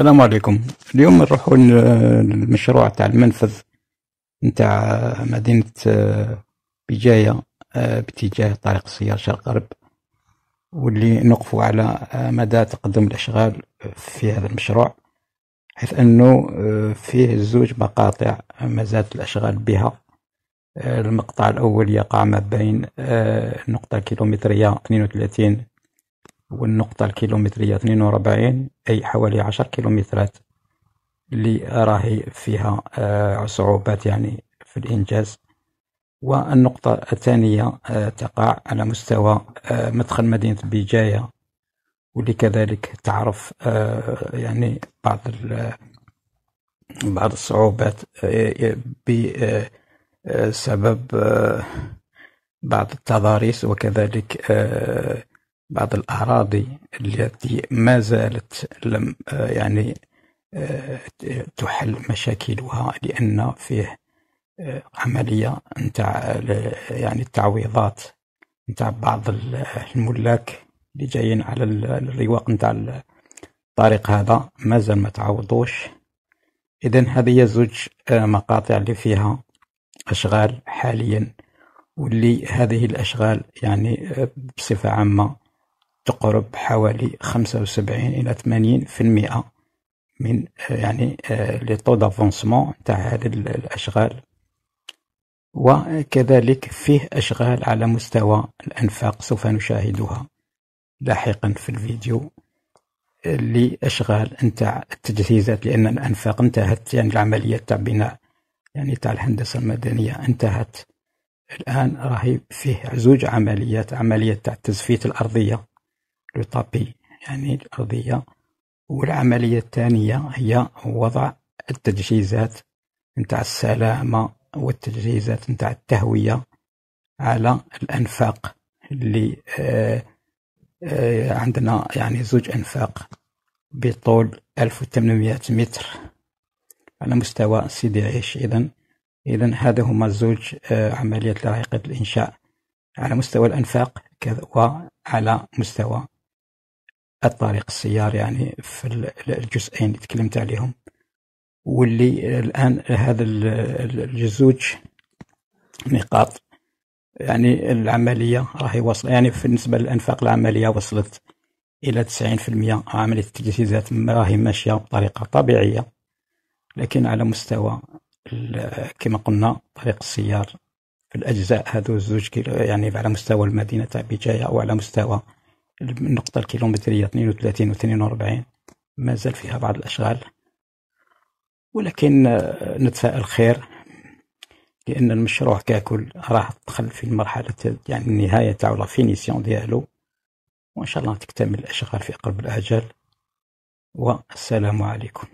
السلام عليكم. اليوم نروحوا للمشروع تاع المنفذ نتاع مدينة آه، بجاية آه، باتجاه طريق السيار شرق غرب واللي نقفوا على آه، مدى تقدم الأشغال في هذا المشروع حيث أنه فيه زوج مقاطع ما زالت الأشغال بها. المقطع الأول يقع ما بين النقطة الكيلومترية 32 والنقطة الكيلومترية 42 أي حوالي عشر كيلومترات اللي راهي فيها آه، صعوبات يعني في الإنجاز. والنقطة الثانية آه، تقع على مستوى آه، مدخل مدينة بجاية واللي كذلك تعرف يعني بعض بعض الصعوبات بسبب بعض التضاريس وكذلك بعض الأراضي التي ما زالت لم آه، يعني آه، تحل مشاكلها لأن فيه آه، عملية نتاع يعني التعويضات نتاع بعض الملاك اللي جايين على الرواق نتاع الطريق هذا مازال ما تعوضوش. إذا هذه زوج مقاطع اللي فيها أشغال حاليا واللي هذه الأشغال يعني بصفة عامة تقرب حوالي خمسة وسبعين إلى ثمانين في المئة من يعني لي طو دافونسمون تاع هذه الأشغال. وكذلك فيه أشغال على مستوى الأنفاق سوف نشاهدها لاحقا في الفيديو لأشغال نتاع التجهيزات لأن الأنفاق انتهت يعني العملية تاع بناء يعني تاع الهندسة المدنية انتهت. الآن راهي فيه زوج عمليات عملية تاع تزفيت الأرضية. لو طابي يعني الأرضية والعملية الثانية هي وضع التجهيزات نتاع السلامة والتجهيزات نتاع التهوية على الأنفاق اللي آه آه عندنا يعني زوج أنفاق بطول 1800 متر على مستوى سيدي عيش. إذا إذا هذا هما زوج آه عمليات لائقة الإنشاء على مستوى الأنفاق وعلى مستوى الطريق السيار يعني في الجزئين اللي تكلمت عليهم. واللي الآن هذا الجزوج نقاط يعني العملية راهي وصل يعني بالنسبة للأنفاق العملية وصلت إلى 90% عملية التجهيزات راهي ماشية بطريقة طبيعية لكن على مستوى كما قلنا طريق السيار في الأجزاء هذو الزوج يعني على مستوى المدينة تاع بجاية أو على مستوى النقطة الكيلومترية 32 و 42 ما زال فيها بعض الأشغال. ولكن نتفائل خير لأن المشروع ككل راح دخل في المرحلة يعني النهاية تاعو لا فينيسيون ديالو. وإن شاء الله تكتمل الأشغال في أقرب الآجال والسلام عليكم.